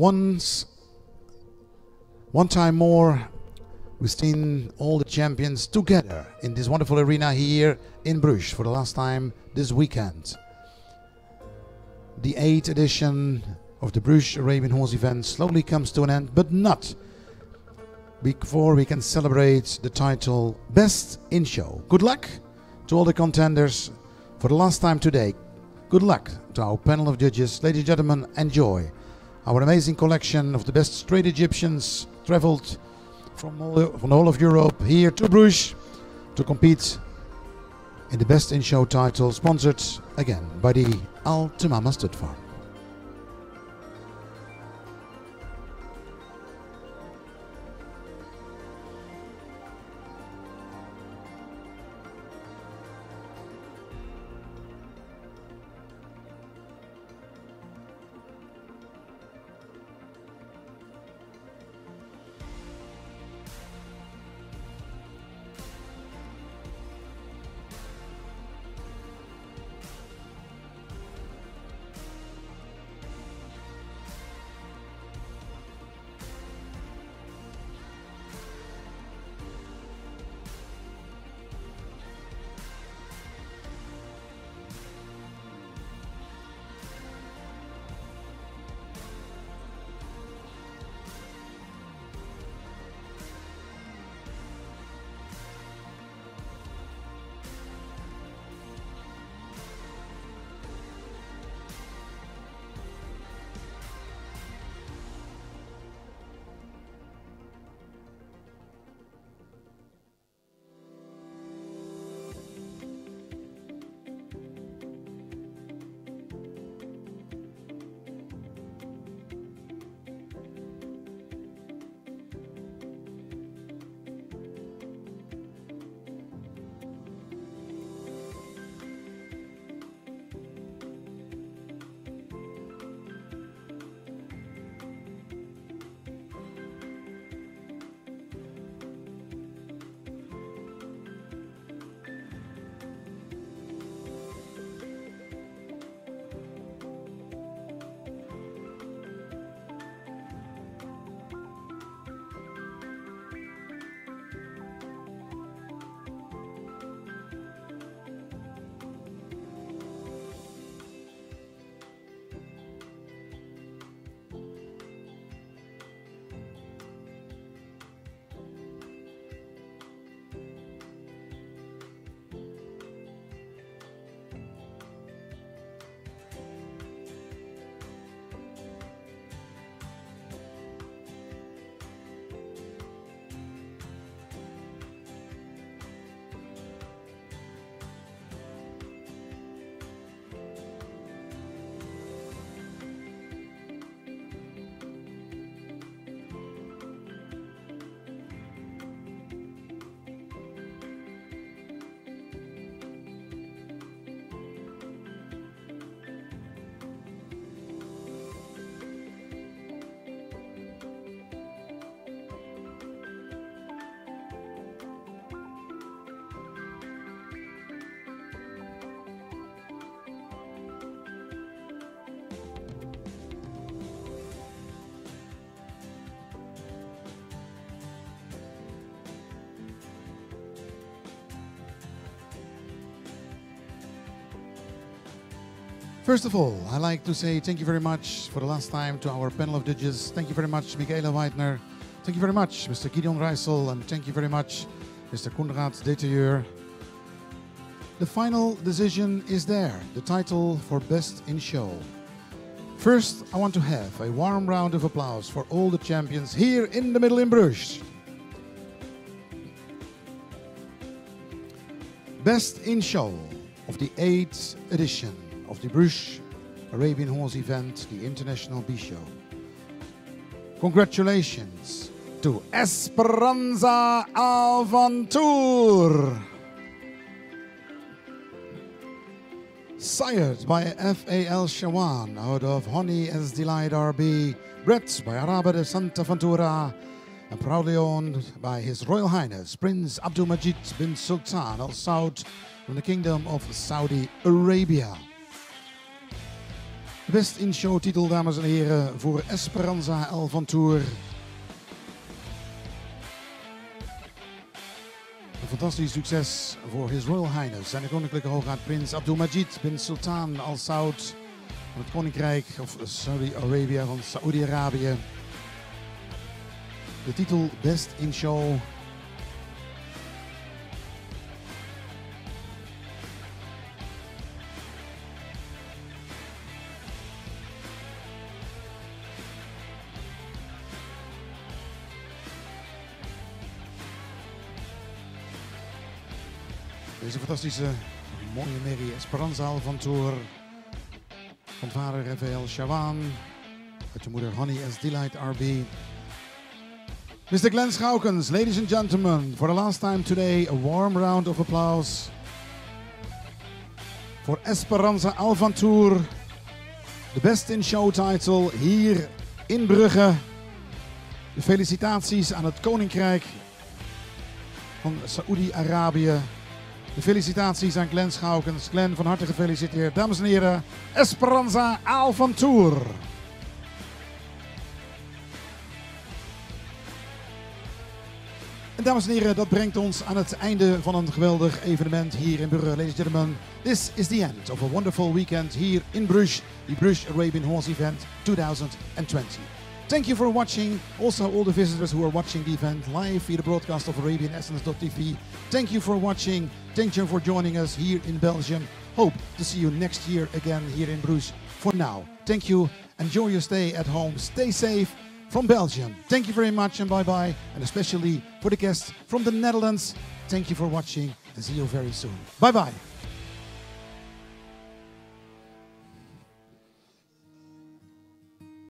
Once, one time more, we've seen all the champions together in this wonderful arena here in Bruges for the last time this weekend. The eighth edition of the Bruges Arabian Horse event slowly comes to an end, but not before we can celebrate the title Best in Show. Good luck to all the contenders for the last time today. Good luck to our panel of judges. Ladies and gentlemen, enjoy our amazing collection of the best straight Egyptians traveled from all, from all of Europe here to Bruges to compete in the Best in Show title, sponsored again by the Al Thumama Stud Farm. First of all, I'd like to say thank you very much for the last time to our panel of judges. Thank you very much, Michaela Weidner. Thank you very much, Mr. Gideon Reisel. And thank you very much, Mr. Konrad Detailleur. The final decision is there, the title for Best in Show. First, I want to have a warm round of applause for all the champions here in the middle in Bruges. Best in Show of the 8th edition of the Bruges Arabian Horse event, the International B Show. Congratulations to Esperanza Avantur. Sired by FAL Shawan out of Honey as Delight RB, bred by Araba de Santa Ventura, and proudly owned by His Royal Highness Prince Abdul Majid bin Sultan Al Saud from the Kingdom of Saudi Arabia. Best in Show titel, dames en heren, voor Esperanza El. Een fantastisch succes voor His Royal Highness en de Koninklijke Hoogheid Prins Abdulmajid bin Sultan Al Saud van het Koninkrijk of Saudi-Arabië van Saoedi-Arabië. De titel Best in Show Deze fantastische, mooie Mary Esperanza van. Van vader Rafael Shawan. Uit je moeder Honey S. Delight RB. Mr. Glenn Schoukens, ladies and gentlemen, for the last time today, a warm round of applause voor Esperanza Alvantour. De Best in Show title hier in Brugge. De felicitaties aan het Koninkrijk van Saoedi-Arabië. De felicitaties aan Glenn Schoukens. Glenn, van harte gefeliciteerd. Dames en heren, Esperanza Alvantour. En dames en heren, dat brengt ons aan het einde van een geweldig evenement hier in Brugge. Ladies and gentlemen, this is the end of a wonderful weekend here in Bruges, the Bruges Arabian Horse Event 2020. Thank you for watching. Also, all the visitors who are watching the event live via the broadcast of ArabianEssence.tv. Thank you for watching. Thank you for joining us here in Belgium. Hope to see you next year again here in Bruges. For now, thank you. Enjoy your stay at home. Stay safe from Belgium. Thank you very much and bye bye. And especially for the guests from the Netherlands, thank you for watching and see you very soon. Bye bye.